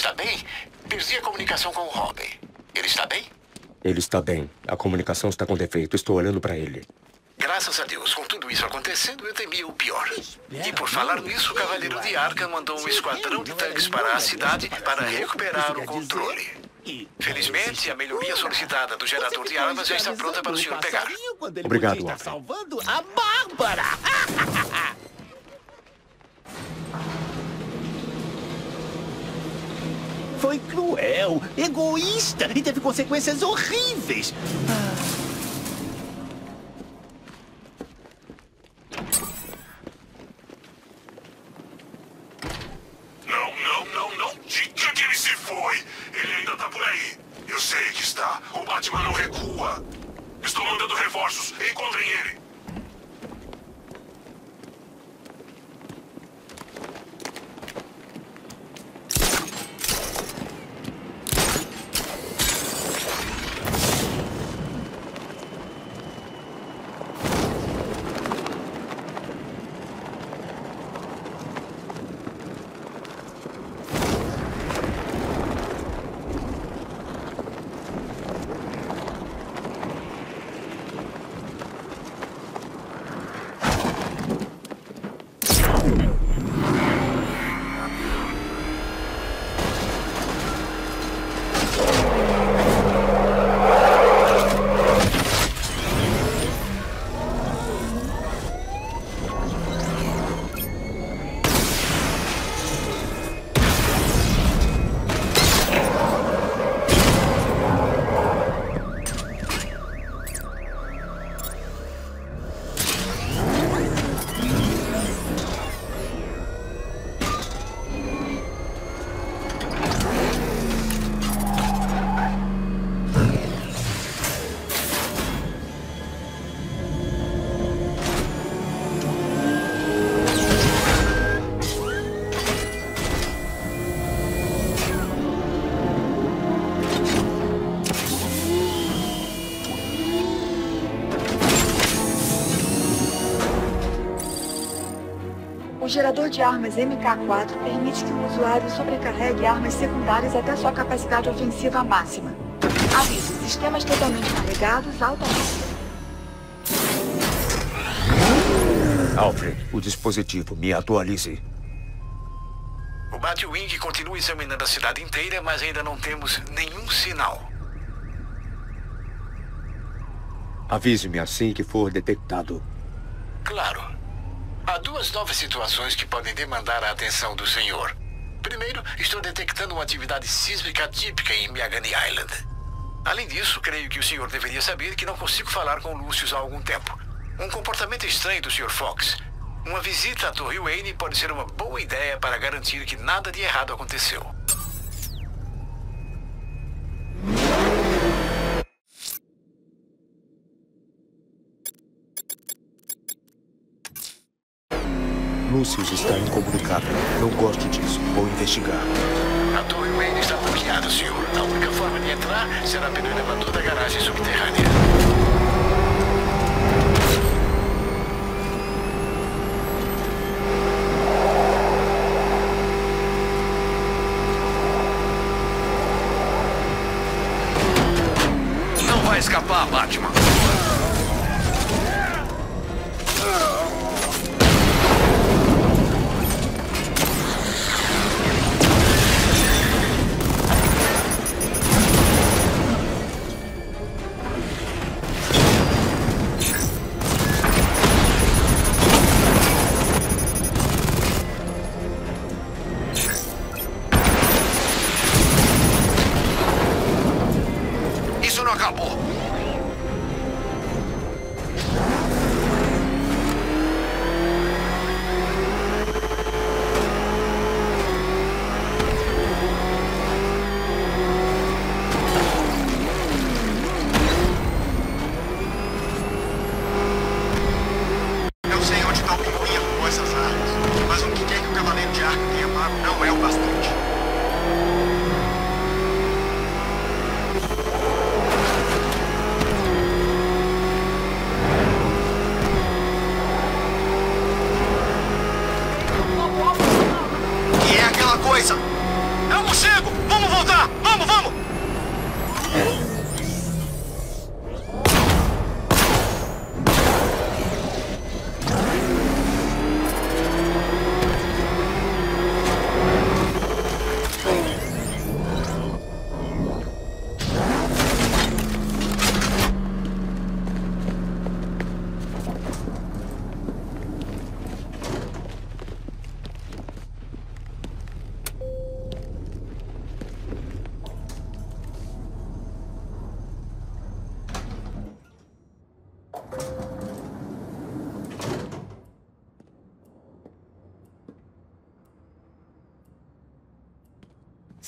está bem? Perdi a comunicação com o Robin. Ele está bem? Ele está bem. A comunicação está com defeito. Estou olhando para ele. Graças a Deus, com tudo isso acontecendo, eu temia o pior. E por falar nisso, o Cavaleiro de Arca mandou um esquadrão de tanques para a cidade para recuperar o controle. Felizmente, a melhoria solicitada do gerador de armas já está pronta para o senhor pegar. Obrigado, está Alfred. salvando a Bárbara. Foi cruel, egoísta e teve consequências horríveis. Não, não, não, não diga que ele se foi! Ele ainda tá por aí! Eu sei que está! O Batman não recua! Estou mandando reforços! Encontrem ele! Gerador de armas MK4 permite que o usuário sobrecarregue armas secundárias até sua capacidade ofensiva máxima. Aviso, sistemas totalmente carregados automáticos. Alfred, o dispositivo. Me atualize. O Batwing continua examinando a cidade inteira, mas ainda não temos nenhum sinal. Avise-me assim que for detectado. Claro. Há duas novas situações que podem demandar a atenção do senhor. Primeiro, estou detectando uma atividade sísmica típica em Miagani Island. Além disso, creio que o senhor deveria saber que não consigo falar com Lúcius há algum tempo. Um comportamento estranho do Sr. Fox. Uma visita à Torre Wayne pode ser uma boa ideia para garantir que nada de errado aconteceu. Lucius está incomunicável. Não gosto disso. Vou investigar. A Torre Wayne está bloqueada, senhor. A única forma de entrar será pelo elevador da garagem subterrânea.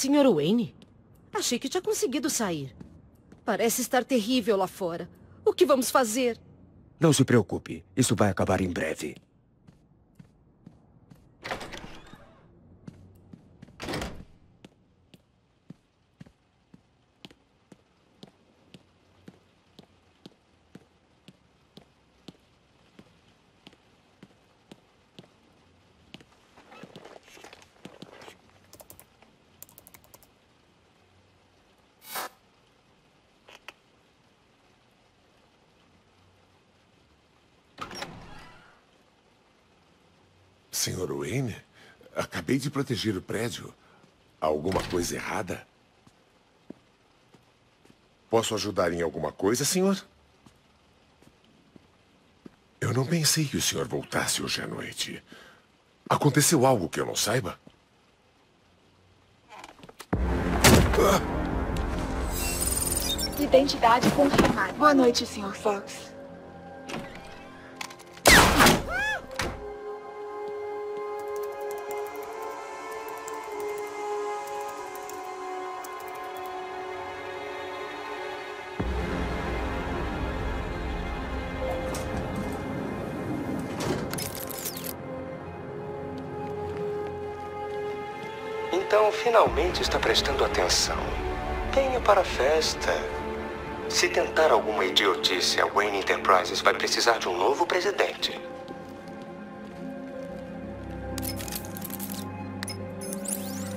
Senhor Wayne? Achei que tinha conseguido sair. Parece estar terrível lá fora. O que vamos fazer? Não se preocupe. Isso vai acabar em breve. Senhor Wayne, acabei de proteger o prédio. Há alguma coisa errada? Posso ajudar em alguma coisa, senhor? Eu não pensei que o senhor voltasse hoje à noite. Aconteceu algo que eu não saiba? Identidade confirmada. Boa noite, Sr. Fox. Então, finalmente está prestando atenção. Venha para a festa. Se tentar alguma idiotice, a Wayne Enterprises vai precisar de um novo presidente.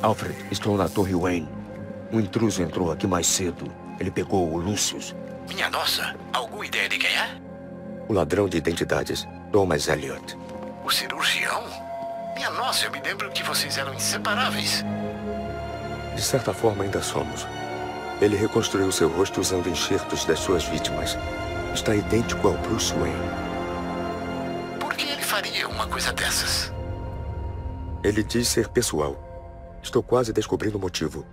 Alfred, estou na Torre Wayne. Um intruso entrou aqui mais cedo. Ele pegou o Lucius. Minha nossa, alguma ideia de quem é? O ladrão de identidades, Thomas Elliot. O cirurgião? Minha nossa, eu me lembro que vocês eram inseparáveis. De certa forma, ainda somos. Ele reconstruiu seu rosto usando enxertos das suas vítimas. Está idêntico ao Bruce Wayne. Por que ele faria uma coisa dessas? Ele diz ser pessoal. Estou quase descobrindo o motivo.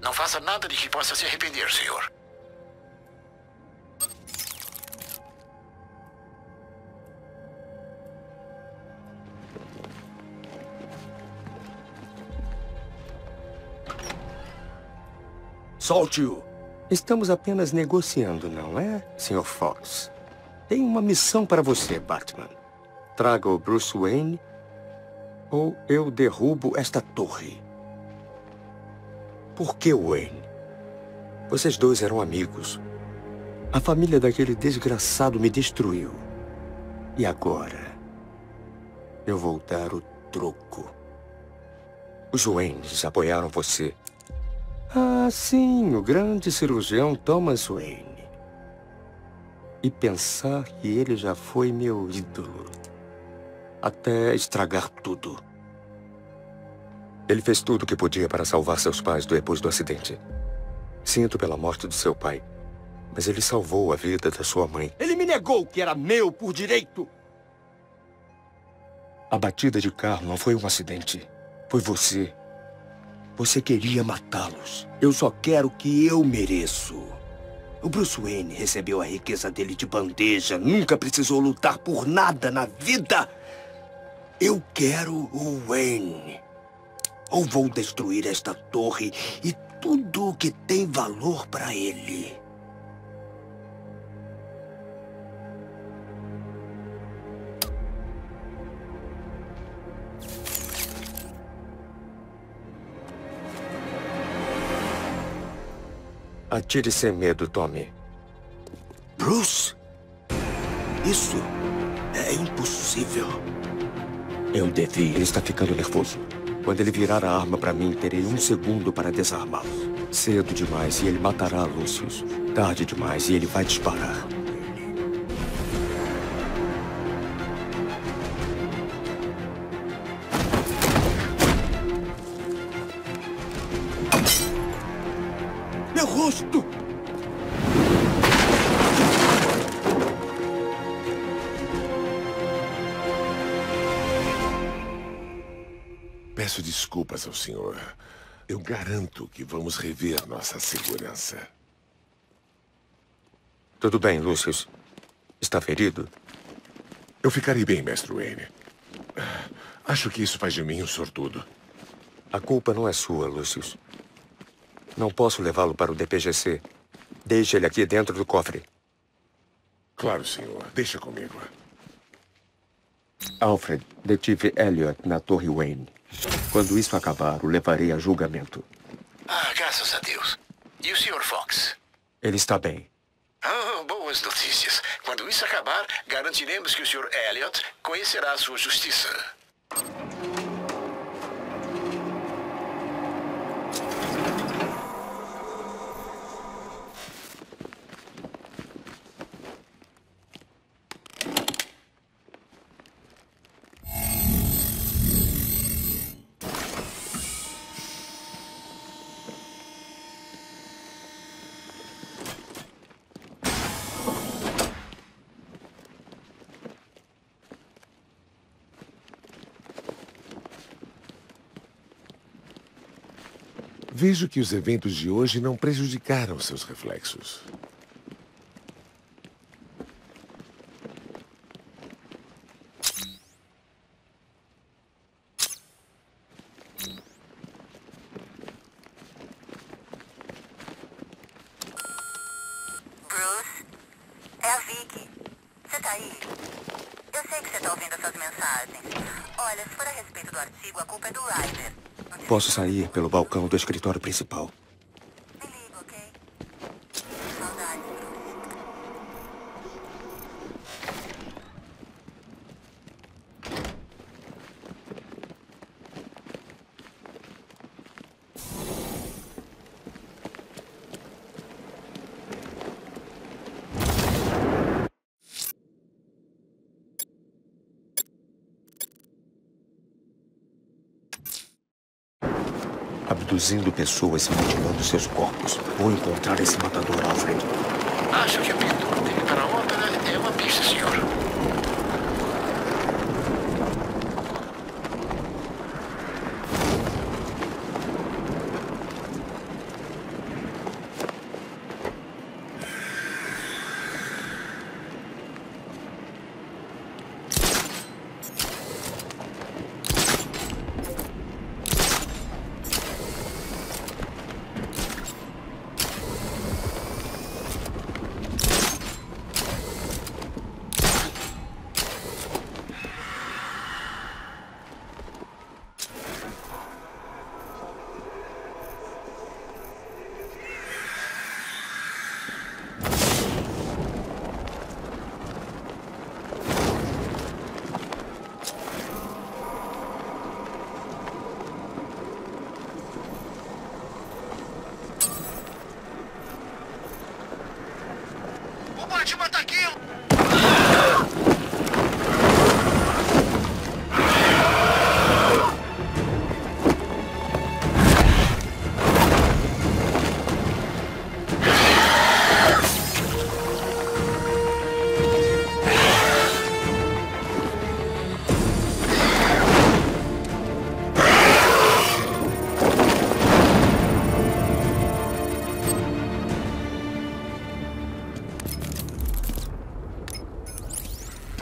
Não faça nada de que possa se arrepender, senhor. Solte-o. Estamos apenas negociando, não é, Sr. Fox? Tem uma missão para você, Batman. Traga o Bruce Wayne ou eu derrubo esta torre. Por que Wayne? Vocês dois eram amigos. A família daquele desgraçado me destruiu. E agora? Eu vou dar o troco. Os Waynes apoiaram você. Ah, sim, o grande cirurgião Thomas Wayne. E pensar que ele já foi meu ídolo. Até estragar tudo. Ele fez tudo o que podia para salvar seus pais depois do acidente. Sinto pela morte do seu pai. Mas ele salvou a vida da sua mãe. Ele me negou que era meu por direito. A batida de carro não foi um acidente. Foi você. Você queria matá-los. Eu só quero o que eu mereço. O Bruce Wayne recebeu a riqueza dele de bandeja. Nunca precisou lutar por nada na vida. Eu quero o Wayne. Ou vou destruir esta torre e tudo o que tem valor para ele. Atire sem medo, Tommy. Bruce? Isso é impossível. Eu devia. Ele está ficando nervoso. Quando ele virar a arma para mim, terei um segundo para desarmá-lo. Cedo demais e ele matará Lucius. Tarde demais e ele vai disparar. Peço desculpas ao senhor. Eu garanto que vamos rever nossa segurança. Tudo bem, Lucius. Está ferido? Eu ficarei bem, mestre Wayne. Acho que isso faz de mim um sortudo. A culpa não é sua, Lucius. Não posso levá-lo para o DPGC. Deixe ele aqui dentro do cofre. Claro, senhor. Deixa comigo. Alfred, detive Elliot na Torre Wayne. Quando isso acabar, o levarei a julgamento. Ah, graças a Deus. E o Sr. Fox? Ele está bem. Ah, boas notícias. Quando isso acabar, garantiremos que o Sr. Elliot conhecerá a sua justiça. Vejo que os eventos de hoje não prejudicaram seus reflexos. Bruce, é a Vicky. Você tá aí? Eu sei que você tá ouvindo essas mensagens. Olha, se for a respeito do artigo, a culpa é do Ryder. Posso sair pelo balcão do escritório principal. Me liga, ok? Saudades, Bruce. Abduzindo pessoas e mutilando seus corpos. Vou encontrar esse matador, Alfred. Acho que o pintor dele para a ópera é uma pista, senhor.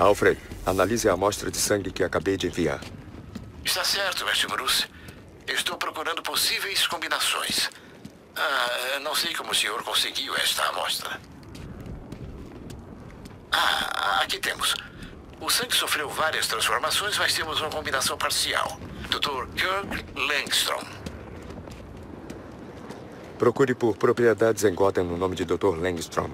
Alfred, analise a amostra de sangue que acabei de enviar. Está certo, mestre Bruce. Eu estou procurando possíveis combinações. Ah, não sei como o senhor conseguiu esta amostra. Ah, aqui temos. O sangue sofreu várias transformações, mas temos uma combinação parcial. Dr. Kirk Langstrom. Procure por propriedades em Gotham no nome de Dr. Langstrom.